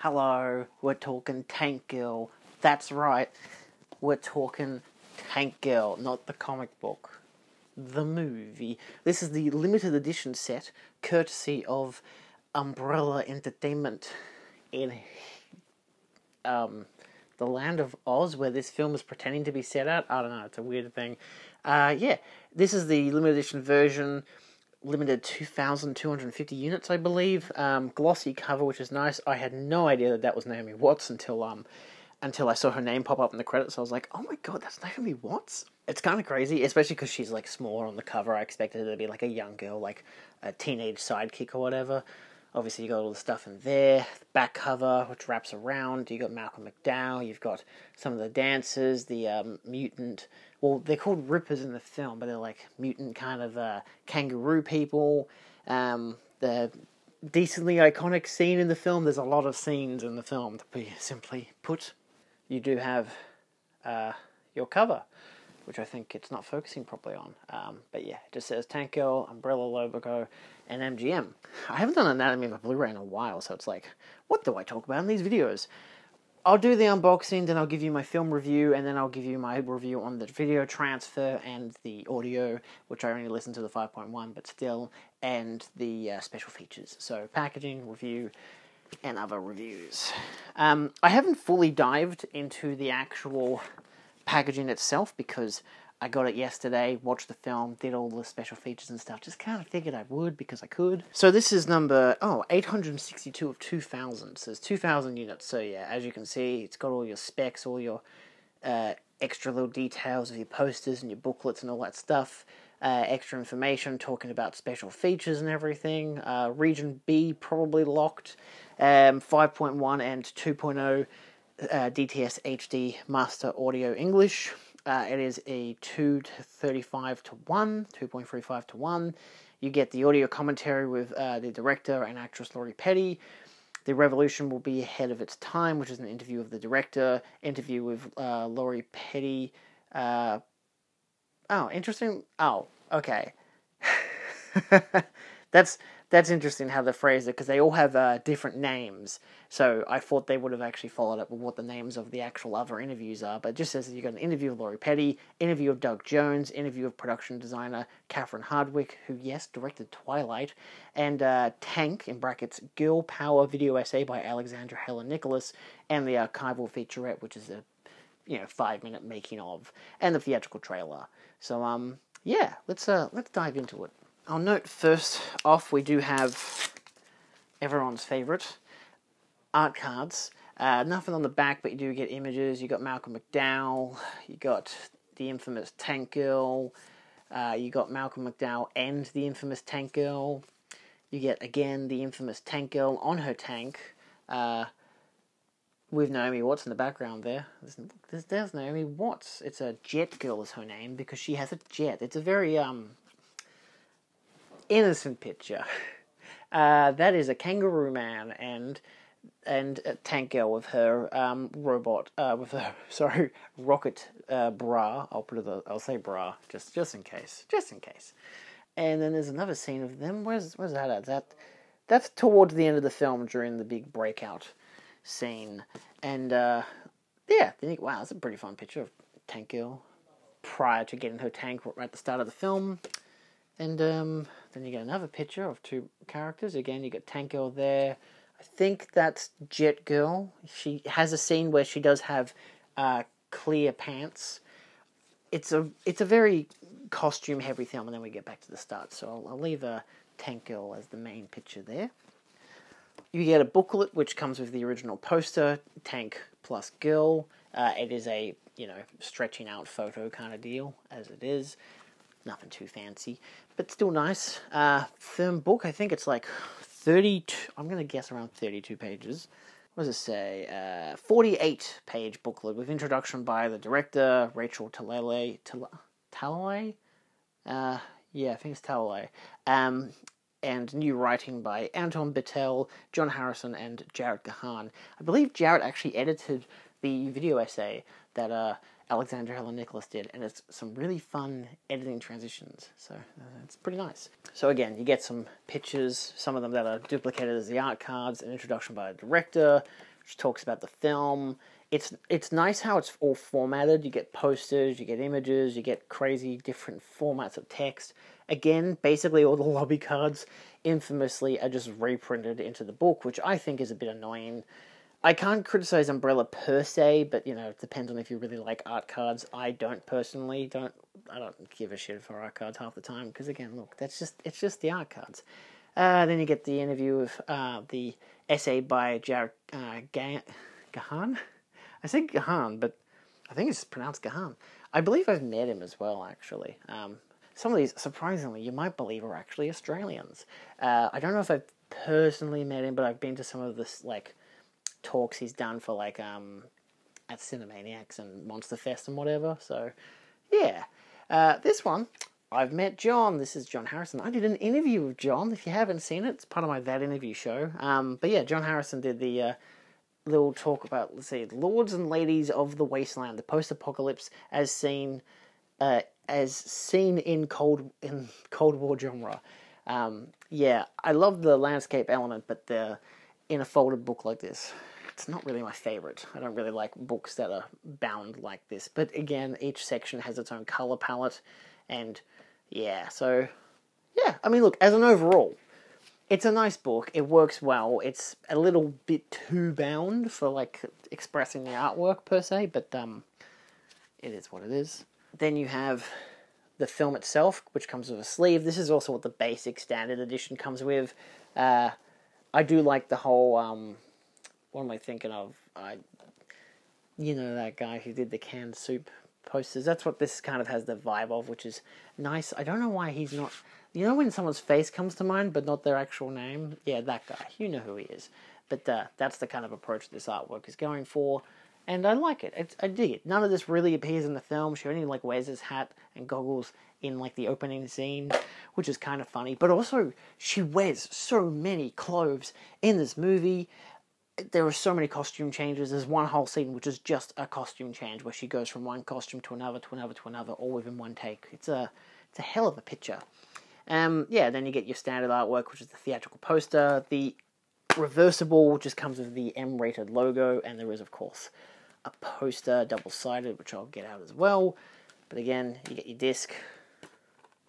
Hello, we're talking Tank Girl. That's right, we're talking Tank Girl, not the comic book. The movie. This is the limited edition set, courtesy of Umbrella Entertainment in um, the land of Oz, where this film is pretending to be set at. I don't know, it's a weird thing. Uh, yeah, this is the limited edition version limited 2,250 units, I believe. Um, glossy cover, which is nice. I had no idea that that was Naomi Watts until um, until I saw her name pop up in the credits. I was like, oh my god, that's Naomi Watts. It's kind of crazy, especially because she's like smaller on the cover. I expected her to be like a young girl, like a teenage sidekick or whatever. Obviously, you got all the stuff in there. The back cover, which wraps around. You got Malcolm McDowell. You've got some of the dancers, the um, mutant. Well, they're called Rippers in the film, but they're like mutant kind of uh, kangaroo people. Um, the decently iconic scene in the film. There's a lot of scenes in the film, to be simply put. You do have uh, your cover, which I think it's not focusing properly on. Um, but yeah, it just says Tank Girl, Umbrella logo, and MGM. I haven't done Anatomy of a Blu-ray in a while, so it's like, what do I talk about in these videos? I'll do the unboxing, then I'll give you my film review, and then I'll give you my review on the video transfer and the audio, which I only listened to the 5.1, but still, and the uh, special features. So packaging, review, and other reviews. Um, I haven't fully dived into the actual packaging itself because I got it yesterday, watched the film, did all the special features and stuff. Just kind of figured I would because I could. So this is number, oh, 862 of 2,000. So there's 2,000 units. So yeah, as you can see, it's got all your specs, all your uh, extra little details of your posters and your booklets and all that stuff. Uh, extra information talking about special features and everything. Uh, region B probably locked. Um, 5.1 and 2.0 uh, DTS HD Master Audio English. Uh, it is a 2 to 35 to 1, 2.35 to 1. You get the audio commentary with uh, the director and actress Lori Petty. The Revolution will be ahead of its time, which is an interview of the director, interview with uh, Lori Petty. Uh, oh, interesting. Oh, okay. That's that's interesting how they phrase it because they all have uh, different names. So I thought they would have actually followed up with what the names of the actual other interviews are. But it just says you got an interview with Lori Petty, interview of Doug Jones, interview of production designer Catherine Hardwicke, who yes directed Twilight, and uh, Tank in brackets Girl Power video essay by Alexandra Heller-Nicholas, and the archival featurette, which is a you know five minute making of, and the theatrical trailer. So um yeah, let's uh let's dive into it. I'll note first off we do have everyone's favourite art cards. Uh, nothing on the back, but you do get images. You got Malcolm McDowell. You got the infamous Tank Girl. Uh, you got Malcolm McDowell and the infamous Tank Girl. You get again the infamous Tank Girl on her tank. Uh, with Naomi Watts in the background there. There's, there's, Naomi Watts. It's a Jet Girl is her name because she has a jet. It's a very um innocent picture. Uh, that is a kangaroo man and and a tank girl with her um, robot uh, with her sorry rocket uh, bra. I'll put it. I'll say bra just just in case, just in case. And then there's another scene of them. Where's where's that at? That that's towards the end of the film during the big breakout scene. And uh, yeah, wow, that's a pretty fun picture of Tank Girl prior to getting her tank right at the start of the film. And um, then you get another picture of two characters. Again, you get Tank Girl there. I think that's Jet Girl. She has a scene where she does have uh, clear pants. It's a it's a very costume heavy film, and then we get back to the start. So I'll, I'll leave a Tank Girl as the main picture there. You get a booklet which comes with the original poster, Tank plus Girl. Uh, it is a you know stretching out photo kind of deal as it is nothing too fancy, but still nice. Uh, firm book, I think it's like 32, I'm going to guess around 32 pages. What does it say? Uh, 48 page booklet with introduction by the director, Rachel Talalay. Talalay? Uh, yeah, I think it's Talalay. Um, and new writing by Anton Bitel, John Harrison, and Jarrett Gahan. I believe Jarrett actually edited the video essay that uh, Alexandra Heller-Nicholas did, and it's some really fun editing transitions. So uh, it's pretty nice. So again, you get some pictures, some of them that are duplicated as the art cards, an introduction by the director, which talks about the film. It's it's nice how it's all formatted. You get posters, you get images, you get crazy different formats of text. Again, basically all the lobby cards infamously are just reprinted into the book, which I think is a bit annoying. I can't criticize Umbrella per se, but you know, it depends on if you really like art cards. I don't personally don't I don't give a shit for art cards half the time because again, look, that's just it's just the art cards. Uh, then you get the interview of uh, the essay by Jared uh, Gahan. I say Gahan, but I think it's pronounced Gahan. I believe I've met him as well, actually. Um, some of these, surprisingly, you might believe are actually Australians. Uh, I don't know if I've personally met him, but I've been to some of this like talks he's done for like um at Cinemaniacs and Monster Fest and whatever. So yeah, uh, this one I've met John. This is John Harrison. I did an interview with John. If you haven't seen it, it's part of my that interview show. Um, but yeah, John Harrison did the uh, little talk about let's see, lords and ladies of the wasteland, the post-apocalypse as seen uh, as seen in cold in Cold War genre. Um, yeah, I love the landscape element, but the in a folded book like this, it's not really my favorite. I don't really like books that are bound like this. But again, each section has its own color palette, and yeah, so yeah. I mean, look, as an overall, it's a nice book. It works well. It's a little bit too bound for like expressing the artwork per se, but um, it is what it is. Then you have the film itself, which comes with a sleeve. This is also what the basic standard edition comes with. Uh, I do like the whole. Um, what am I thinking of? I, you know, that guy who did the canned soup posters. That's what this kind of has the vibe of, which is nice. I don't know why he's not. You know, when someone's face comes to mind, but not their actual name. Yeah, that guy. You know who he is. But uh, that's the kind of approach this artwork is going for and I like it. It's, I dig it. None of this really appears in the film. She only like wears his hat and goggles in like the opening scene, which is kind of funny. But also, she wears so many clothes in this movie. There are so many costume changes. There's one whole scene which is just a costume change where she goes from one costume to another to another to another, all within one take. It's a it's a hell of a picture. Um, yeah, then you get your standard artwork, which is the theatrical poster, the reversible, just comes with the M-rated logo, and there is, of course, a poster, double sided, which I'll get out as well. But again, you get your disc,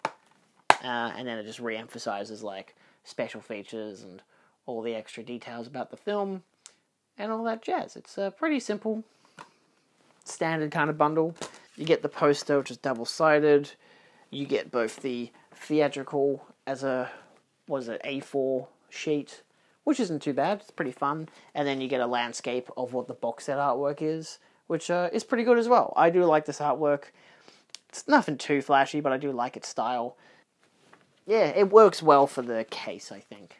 uh, and then it just re emphasizes like special features and all the extra details about the film and all that jazz. It's a pretty simple, standard kind of bundle. You get the poster, which is double sided. You get both the theatrical as a was it A4 sheet which isn't too bad. It's pretty fun. And then you get a landscape of what the box set artwork is, which uh, is pretty good as well. I do like this artwork. It's nothing too flashy, but I do like its style. Yeah, it works well for the case, I think.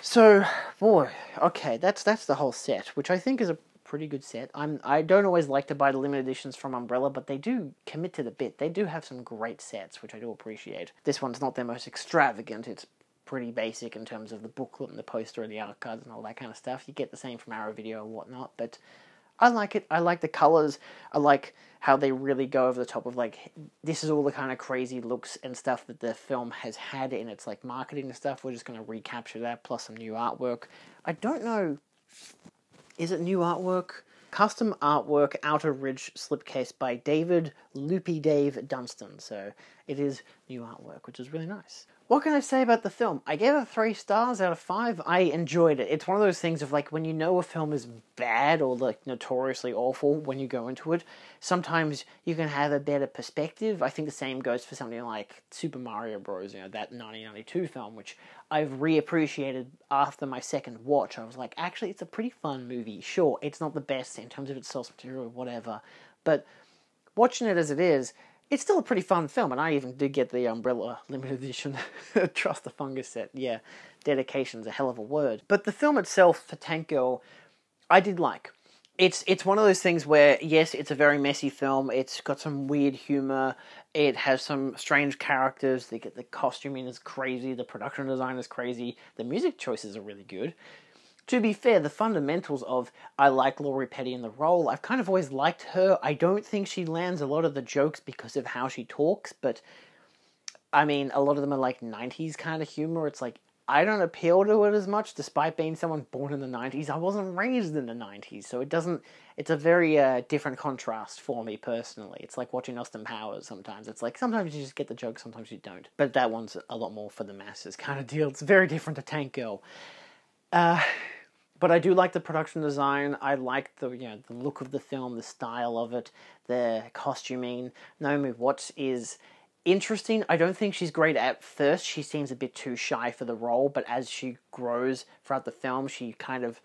So, boy, okay, that's that's the whole set, which I think is a pretty good set. I'm I don't always like to buy the limited editions from Umbrella, but they do commit to the bit. They do have some great sets, which I do appreciate. This one's not their most extravagant. It's pretty basic in terms of the booklet and the poster and the art cards and all that kind of stuff. You get the same from Arrow Video and whatnot, but I like it. I like the colors. I like how they really go over the top of like this is all the kind of crazy looks and stuff that the film has had in its like marketing and stuff. We're just going to recapture that plus some new artwork. I don't know. Is it new artwork? Custom artwork Outer Ridge slipcase by David Loopy Dave Dunstan. So it is new artwork, which is really nice. What can I say about the film? I gave it three stars out of five. I enjoyed it. It's one of those things of like when you know a film is bad or like notoriously awful when you go into it, sometimes you can have a better perspective. I think the same goes for something like Super Mario Bros., you know, that 1992 film, which I've reappreciated after my second watch. I was like, actually, it's a pretty fun movie. Sure, it's not the best in terms of its source material or whatever, but watching it as it is, it's still a pretty fun film, and I even did get the Umbrella limited edition Trust the Fungus set. Yeah, dedication's a hell of a word. But the film itself for Tank Girl, I did like. It's it's one of those things where yes, it's a very messy film. It's got some weird humor. It has some strange characters. They get the costuming is crazy. The production design is crazy. The music choices are really good. To be fair, the fundamentals of I like Lori Petty in the role, I've kind of always liked her. I don't think she lands a lot of the jokes because of how she talks, but I mean, a lot of them are like 90s kind of humor. It's like, I don't appeal to it as much, despite being someone born in the 90s. I wasn't raised in the 90s, so it doesn't. It's a very uh, different contrast for me personally. It's like watching Austin Powers sometimes. It's like sometimes you just get the joke, sometimes you don't. But that one's a lot more for the masses kind of deal. It's very different to Tank Girl. Uh, but I do like the production design. I like the you know the look of the film, the style of it, the costuming. Naomi Watts is interesting. I don't think she's great at first. She seems a bit too shy for the role, but as she grows throughout the film, she kind of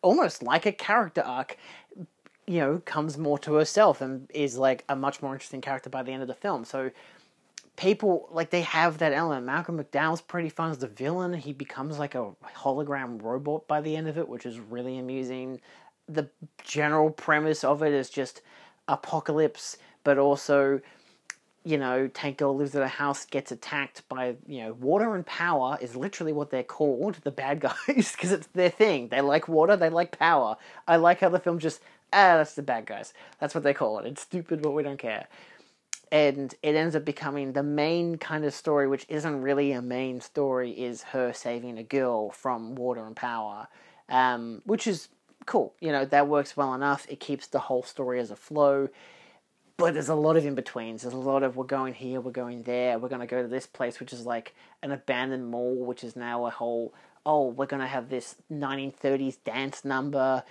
almost like a character arc, you know, comes more to herself and is like a much more interesting character by the end of the film. So people like they have that element. Malcolm McDowell's pretty fun as the villain. He becomes like a hologram robot by the end of it, which is really amusing. The general premise of it is just apocalypse, but also you know, Tank Girl lives at a house, gets attacked by, you know, water and power is literally what they're called, the bad guys, because it's their thing. They like water, they like power. I like how the film just, ah, that's the bad guys. That's what they call it. It's stupid, but we don't care. And it ends up becoming the main kind of story, which isn't really a main story, is her saving a girl from water and power, um, which is cool. You know, that works well enough. It keeps the whole story as a flow but there's a lot of in betweens. There's a lot of we're going here, we're going there, we're going to go to this place, which is like an abandoned mall, which is now a whole. Oh, we're going to have this 1930s dance number.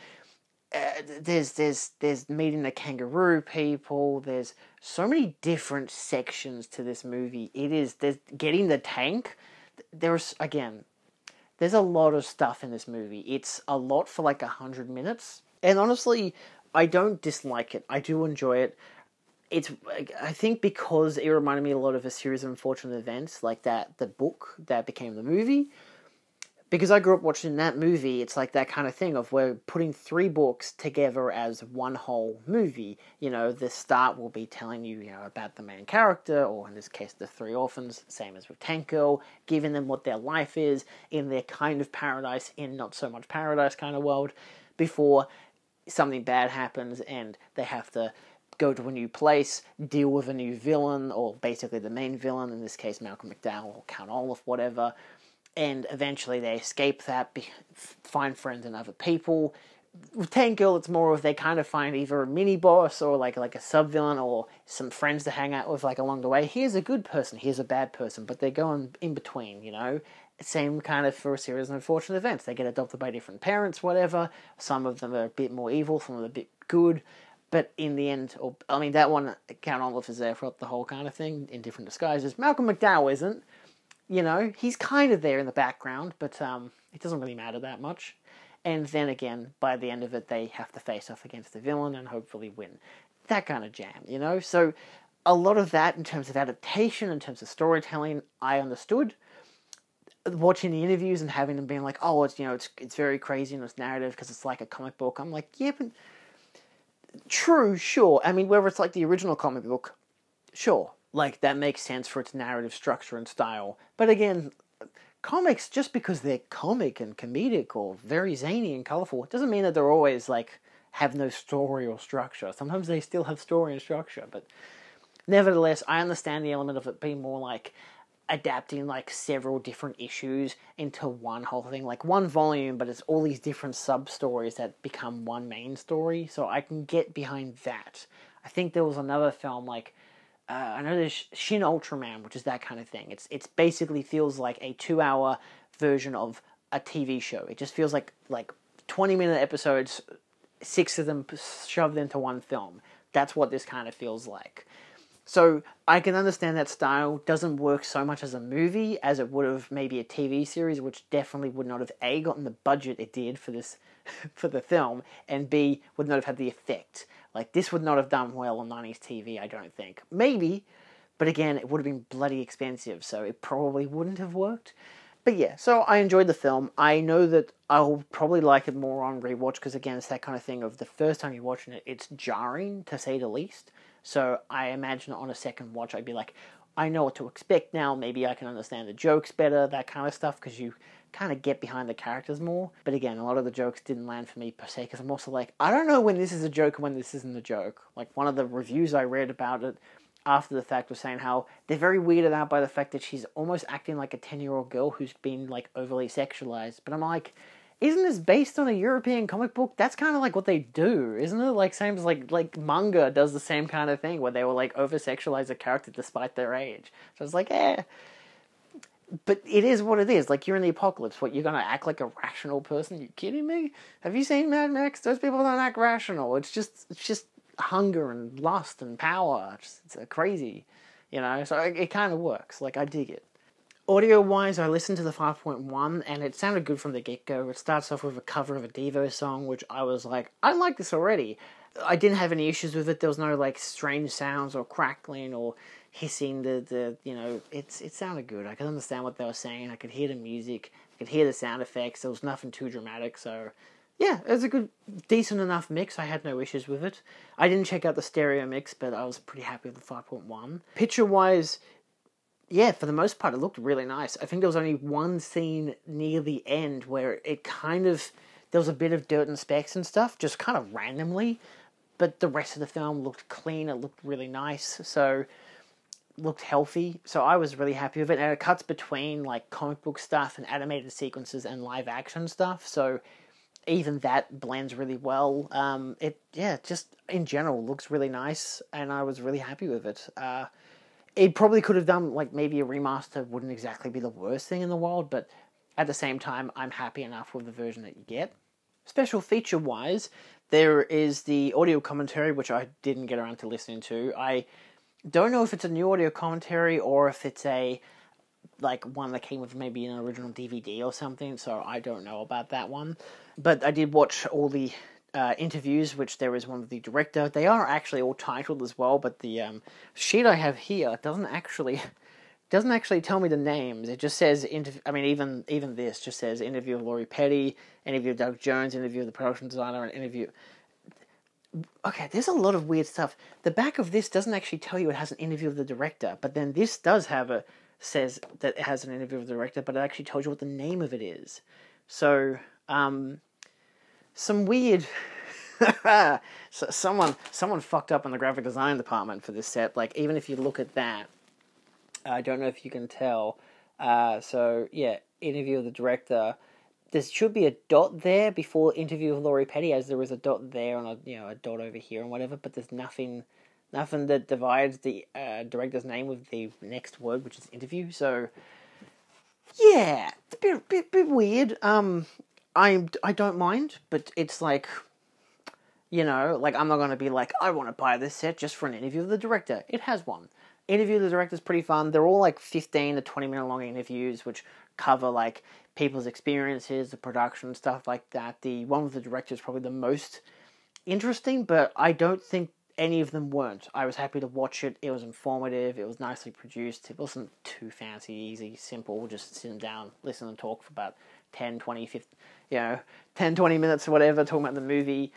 Uh, there's there's there's meeting the kangaroo people. There's so many different sections to this movie. It is there's getting the tank. There's again, there's a lot of stuff in this movie. It's a lot for like a hundred minutes, and honestly, I don't dislike it. I do enjoy it it's I think because it reminded me a lot of a series of unfortunate events like that the book that became the movie. Because I grew up watching that movie, it's like that kind of thing of we're putting three books together as one whole movie. You know, the start will be telling you, you know, about the main character, or in this case, the three orphans, same as with Tank Girl, giving them what their life is in their kind of paradise, in not so much paradise kind of world, before something bad happens and they have to go to a new place, deal with a new villain, or basically the main villain, in this case Malcolm McDowell or Count Olaf, whatever, and eventually they escape that, be, find friends and other people. With Tank Girl, it's more of they kind of find either a mini boss or like like a sub villain or some friends to hang out with like along the way. Here's a good person, here's a bad person, but they're going in between, you know. Same kind of for a series of unfortunate events. They get adopted by different parents, whatever. Some of them are a bit more evil, some of them a bit good but in the end, or I mean, that one, Count Olaf is there for the whole kind of thing in different disguises. Malcolm McDowell isn't. You know, he's kind of there in the background, but um, it doesn't really matter that much. And then again, by the end of it, they have to face off against the villain and hopefully win. That kind of jam, you know? So a lot of that in terms of adaptation, in terms of storytelling, I understood. Watching the interviews and having them being like, oh, it's you know, it's it's very crazy and it's narrative because it's like a comic book. I'm like, yeah, but True, sure. I mean, whether it's like the original comic book, sure. Like, that makes sense for its narrative structure and style. But again, comics, just because they're comic and comedic or very zany and colorful, doesn't mean that they're always like have no story or structure. Sometimes they still have story and structure, but nevertheless, I understand the element of it being more like adapting like several different issues into one whole thing, like one volume, but it's all these different sub stories that become one main story. So I can get behind that. I think there was another film like uh, I know there's Shin Ultraman, which is that kind of thing. It's it's basically feels like a two hour version of a TV show. It just feels like like twenty minute episodes, six of them shoved into one film. That's what this kind of feels like. So I can understand that style doesn't work so much as a movie as it would have maybe a TV series, which definitely would not have a gotten the budget it did for this for the film, and b would not have had the effect. Like this would not have done well on '90s TV, I don't think. Maybe, but again, it would have been bloody expensive, so it probably wouldn't have worked. But yeah, so I enjoyed the film. I know that I'll probably like it more on rewatch because again, it's that kind of thing of the first time you're watching it, it's jarring to say the least. So I imagine on a second watch, I'd be like, I know what to expect now. Maybe I can understand the jokes better, that kind of stuff, because you kind of get behind the characters more. But again, a lot of the jokes didn't land for me per se, because I'm also like, I don't know when this is a joke and when this isn't a joke. Like one of the reviews I read about it after the fact was saying how they're very weirded out by the fact that she's almost acting like a 10 year old girl who's been like overly sexualized. But I'm like, isn't this based on a European comic book? That's kind of like what they do, isn't it? Like same as like like manga does the same kind of thing where they will like over sexualize a character despite their age. So it's like, eh. But it is what it is. Like you're in the apocalypse. What you're gonna act like a rational person? You kidding me? Have you seen Mad Max? Those people don't act rational. It's just it's just hunger and lust and power. It's, it's crazy, you know. So it, it kind of works. Like I dig it. Audio wise, I listened to the 5.1 and it sounded good from the get go. It starts off with a cover of a Devo song, which I was like, I like this already. I didn't have any issues with it. There was no like strange sounds or crackling or hissing. The, the you know, it's it sounded good. I could understand what they were saying. I could hear the music. I could hear the sound effects. There was nothing too dramatic. So yeah, it was a good, decent enough mix. I had no issues with it. I didn't check out the stereo mix, but I was pretty happy with the 5.1. Picture wise, yeah, for the most part, it looked really nice. I think there was only one scene near the end where it kind of there was a bit of dirt and specks and stuff, just kind of randomly. But the rest of the film looked clean. It looked really nice. So looked healthy. So I was really happy with it. And it cuts between like comic book stuff and animated sequences and live action stuff. So even that blends really well. Um, it yeah, just in general looks really nice, and I was really happy with it. Uh, it probably could have done like maybe a remaster wouldn't exactly be the worst thing in the world, but at the same time, I'm happy enough with the version that you get. Special feature wise, there is the audio commentary, which I didn't get around to listening to. I don't know if it's a new audio commentary or if it's a like one that came with maybe an original DVD or something, so I don't know about that one. But I did watch all the uh, interviews, which there is one with the director. They are actually all titled as well, but the um, sheet I have here doesn't actually doesn't actually tell me the names. It just says. I mean, even even this just says interview of Lori Petty, interview of Doug Jones, interview of the production designer, and interview. Okay, there's a lot of weird stuff. The back of this doesn't actually tell you it has an interview with the director, but then this does have a says that it has an interview with the director, but it actually tells you what the name of it is. So, um, some weird. so someone someone fucked up in the graphic design department for this set. Like even if you look at that, I don't know if you can tell. Uh, so yeah, interview of the director. There should be a dot there before interview of Lori Petty, as there is a dot there and a you know a dot over here and whatever. But there's nothing, nothing that divides the uh, director's name with the next word, which is interview. So yeah, it's a bit bit, bit weird. Um, I I don't mind, but it's like, you know, like I'm not gonna be like I want to buy this set just for an interview with the director. It has one. Interview with the director is pretty fun. They're all like 15 to 20 minute long interviews, which cover like people's experiences, the production stuff like that. The one with the director is probably the most interesting, but I don't think any of them weren't. I was happy to watch it. It was informative. It was nicely produced. It wasn't too fancy, easy, simple. Just sitting down, listen and talk for about 10, 20, 50, you know, 10, 20 minutes or whatever, talking about the movie.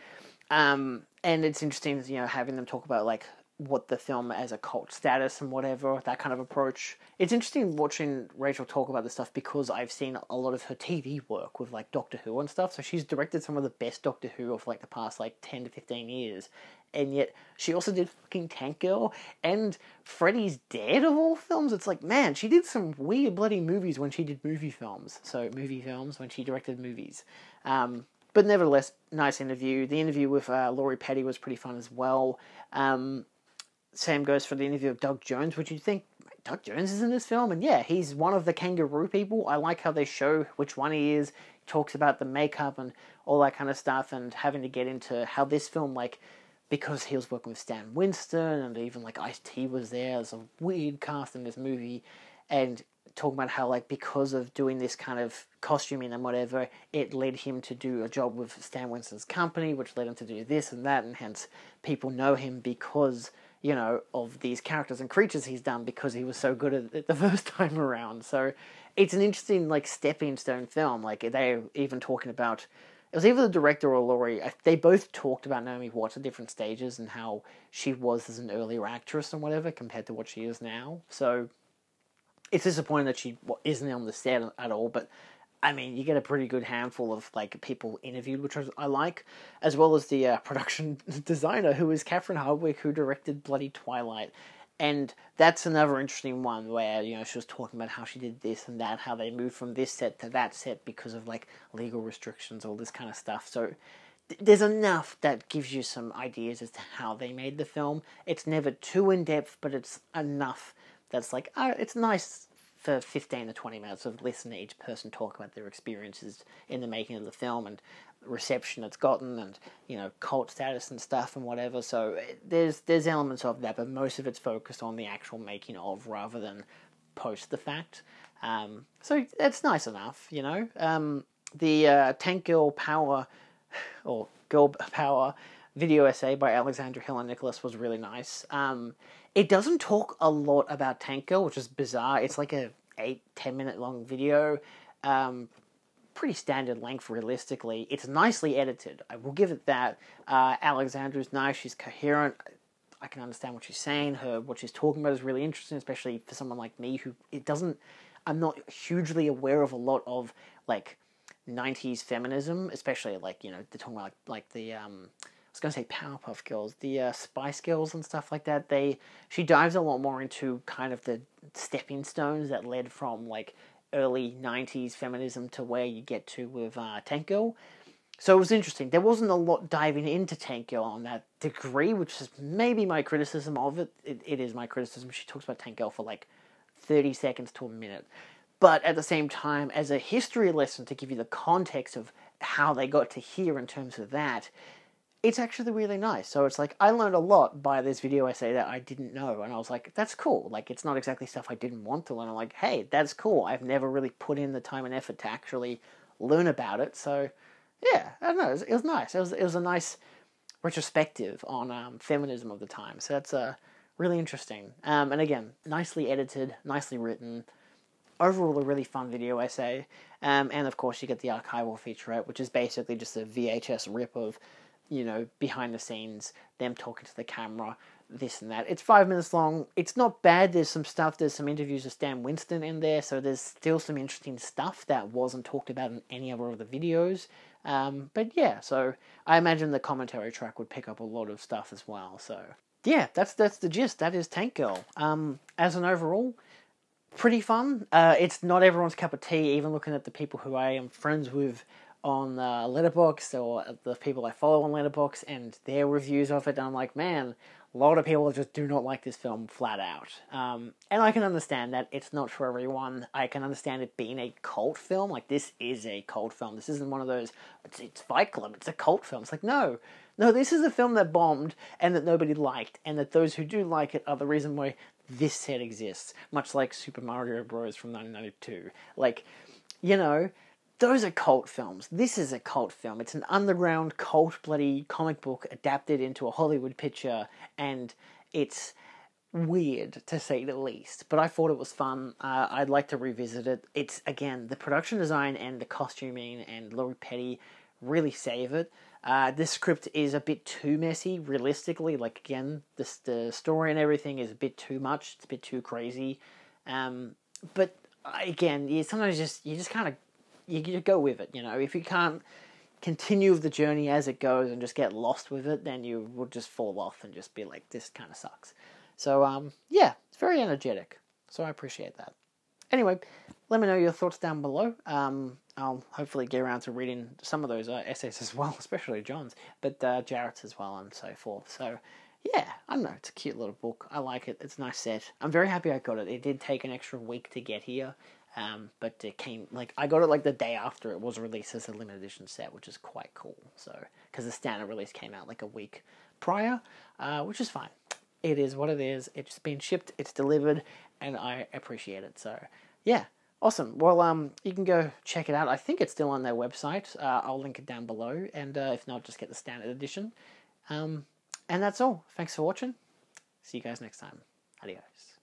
Um, and it's interesting, you know, having them talk about like what the film as a cult status and whatever, that kind of approach. It's interesting watching Rachel talk about this stuff because I've seen a lot of her TV work with like Doctor Who and stuff. So she's directed some of the best Doctor Who of like the past like 10 to 15 years and yet she also did fucking Tank Girl and Freddy's Dead of all films. It's like, man, she did some weird bloody movies when she did movie films. So movie films when she directed movies. Um, but nevertheless, nice interview. The interview with uh, Lori Petty was pretty fun as well. Um, same goes for the interview of Doug Jones, which you think Doug Jones is in this film, and yeah, he's one of the kangaroo people. I like how they show which one he is. He talks about the makeup and all that kind of stuff, and having to get into how this film like because he was working with Stan Winston and even like Ice T was there. There's a weird cast in this movie, and talking about how like because of doing this kind of costuming and whatever, it led him to do a job with Stan Winston's company, which led him to do this and that, and hence people know him because you know of these characters and creatures he's done because he was so good at it the first time around. So it's an interesting like stepping stone film. Like they're even talking about it was either the director or Lori. They both talked about Naomi Watts at different stages and how she was as an earlier actress and whatever compared to what she is now. So it's disappointing that she isn't on the set at all. But I mean, you get a pretty good handful of like people interviewed, which I like, as well as the uh, production designer who is Catherine Hardwicke, who directed Bloody Twilight. And that's another interesting one where, you know, she was talking about how she did this and that, how they moved from this set to that set because of like legal restrictions, all this kind of stuff. So th- there's enough that gives you some ideas as to how they made the film. It's never too in depth, but it's enough that's like, oh, it's nice for 15 to 20 minutes of listening to each person talk about their experiences in the making of the film and reception it's gotten and you know cult status and stuff and whatever. So eh, there's there's elements of that but most of it's focused on the actual making of rather than post the fact. Um, so that's nice enough you know. Um, the uh, tank girl power or girl power video essay by alexandra Heller-Nicholas was really nice um, it doesn't talk a lot about tank girl which is bizarre it's like a 8 10 minute long video um, pretty standard length realistically. It's nicely edited. I will give it that. Uh, Alexandra's nice. She's coherent. I can understand what she's saying. Her what she's talking about is really interesting, especially for someone like me who it doesn't. I'm not hugely aware of a lot of like 90s feminism, especially like you know they're talking about like like the um. Was gonna say Powerpuff Girls, the uh, Spice Girls and stuff like that. They she dives a lot more into kind of the stepping stones that led from like early 90s feminism to where you get to with uh, Tank Girl. So it was interesting. There wasn't a lot diving into Tank Girl on that degree, which is maybe my criticism of it. It, it is my criticism. She talks about Tank Girl for like 30 seconds to a minute. But at the same time, as a history lesson to give you the context of how they got to here in terms of that, it's actually really nice. So it's like I learned a lot by this video essay that I didn't know, and I was like, that's cool. Like it's not exactly stuff I didn't want to learn. I'm like, hey, that's cool. I've never really put in the time and effort to actually learn about it. So yeah, I don't know. It was, it was nice. It was it was a nice retrospective on um, feminism of the time. So that's uh, really interesting. Um, and again, nicely edited, nicely written. Overall, a really fun video essay. Um, and of course, you get the archival featurette, which is basically just a VHS rip of you know, behind the scenes, them talking to the camera, this and that. It's five minutes long. It's not bad. There's some stuff. There's some interviews with Stan Winston in there, so there's still some interesting stuff that wasn't talked about in any other of the videos. Um, but yeah, so I imagine the commentary track would pick up a lot of stuff as well. So yeah, that's that's the gist. That is Tank Girl. Um, as an overall, pretty fun. Uh, it's not everyone's cup of tea. Even looking at the people who I am friends with on uh, Letterboxd or the people I follow on Letterboxd and their reviews of it, and I'm like, man, a lot of people just do not like this film flat out. Um, and I can understand that it's not for everyone. I can understand it being a cult film. Like this is a cult film. This isn't one of those. It's, it's Fight Club. It's a cult film. It's like no, no. This is a film that bombed and that nobody liked, and that those who do like it are the reason why this set exists. Much like Super Mario Bros. from 1992. Like, you know those are cult films. This is a cult film. It's an underground cult bloody comic book adapted into a Hollywood picture, and it's weird to say the least. But I thought it was fun. Uh, I'd like to revisit it. It's again the production design and the costuming and Lori Petty really save it. Uh, this script is a bit too messy, realistically. Like again, this the story and everything is a bit too much. It's a bit too crazy. Um, but again, you sometimes just you just kind of you, you go with it. You know, if you can't continue the journey as it goes and just get lost with it, then you will just fall off and just be like, this kind of sucks. So, um, yeah, it's very energetic. So I appreciate that. Anyway, let me know your thoughts down below. Um, I'll hopefully get around to reading some of those uh, essays as well, especially John's, but uh, Jarrett's as well, and so forth. So, yeah, I know. It's a cute little book. I like it. It's a nice set. I'm very happy I got it. It did take an extra week to get here, um, but it came like I got it like the day after it was released as a limited edition set, which is quite cool. So because the standard release came out like a week prior, uh, which is fine. It is what it is. It's been shipped. It's delivered, and I appreciate it. So yeah, awesome. Well, um, you can go check it out. I think it's still on their website. Uh, I'll link it down below, and uh, if not, just get the standard edition. Um, and that's all. Thanks for watching. See you guys next time. Adios.